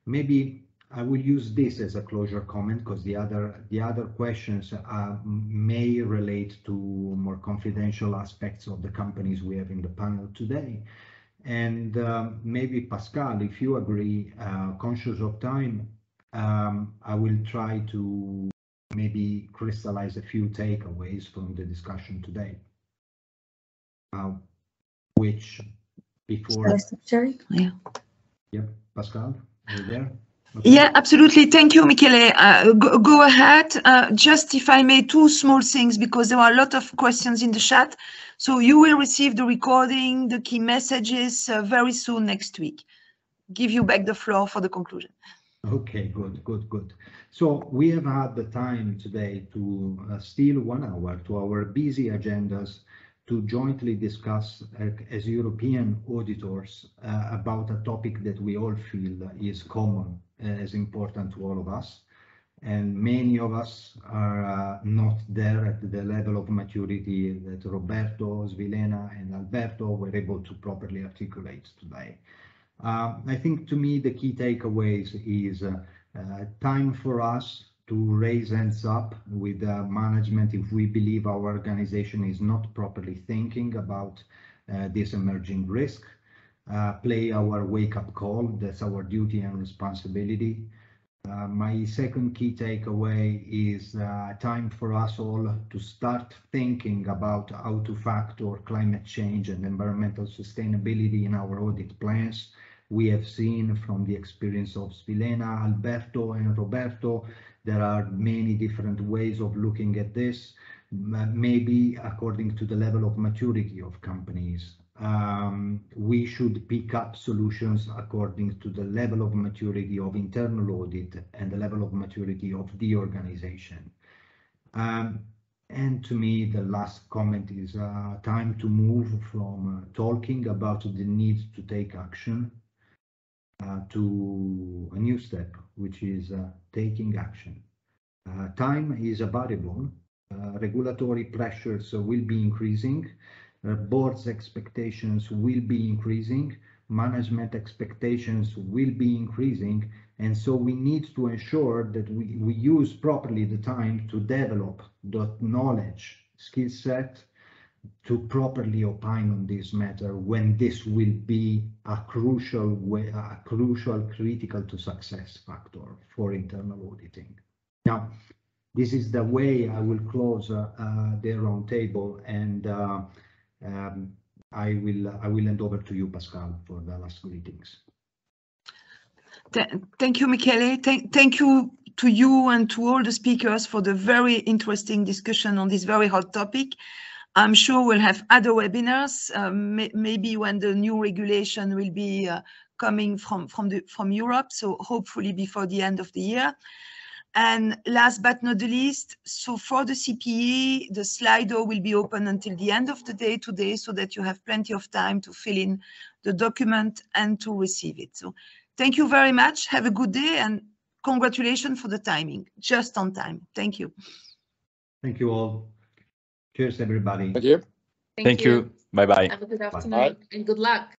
Speaker 2: Maybe I will use this as a closure comment because the other the other questions uh, may relate to more confidential aspects of the companies we have in the panel today. And um, maybe Pascal, if you agree, uh, conscious of time, um, I will try to maybe crystallize a few takeaways from the discussion today. Uh, which before...
Speaker 1: Secretary? Yeah.
Speaker 2: Yep, Pascal, are you there?
Speaker 1: Yeah, absolutely. Thank you, Michele. Uh, go, go, ahead. Uh, just if I may, two small things because there are a lot of questions in the chat. So you will receive the recording, the key messages uh, very soon next week. Give you back the floor for the conclusion.
Speaker 2: Okay, good, good, good. So we have had the time today to uh, steal one hour to our busy agendas to jointly discuss uh, as European auditors uh, about a topic that we all feel is common, uh, as important to all of us. And many of us are uh, not there at the level of maturity that Roberto, Svilena, and Alberto were able to properly articulate today. Uh, I think to me the key takeaways is uh, time for us to raise hands up with uh, management if we believe our organization is not properly thinking about uh, this emerging risk. Uh, play our wake-up call. That's our duty and responsibility. Uh, my second key takeaway is uh, time for us all to start thinking about how to factor climate change and environmental sustainability in our audit plans. We have seen from the experience of Svilena, Alberto, and Roberto there are many different ways of looking at this, maybe according to the level of maturity of companies. Um, we should pick up solutions according to the level of maturity of internal audit and the level of maturity of the organization. Um, and to me, the last comment is uh, time to move from uh, talking about the need to take action to a new step, which is uh, taking action. Uh, time is a variable. regulatory pressures will be increasing uh, board's expectations will be increasing, management expectations will be increasing, and so we need to ensure that we, we use properly the time to develop the knowledge, skill set, to properly opine on this matter when this will be a crucial way, a crucial critical to success factor for internal auditing. Now, this is the way I will close uh, uh, the roundtable, and uh, um, I will I will hand over to you, Pascal, for the last greetings.
Speaker 1: Th thank you, Michele. Thank, thank you to you and to all the speakers for the very interesting discussion on this very hot topic. I'm sure we'll have other webinars, um, may, maybe when the new regulation will be uh, coming from, from, the, from Europe, so hopefully before the end of the year. And last but not the least, so for the CPE, the Slido will be open until the end of the day today so that you have plenty of time to fill in the document and to receive it. So thank you very much. Have a good day and congratulations for the timing, just on time. Thank you.
Speaker 2: Thank you all. Cheers, everybody.
Speaker 5: Thank you.
Speaker 4: Thank you. Bye bye.
Speaker 3: Have a good afternoon and good luck.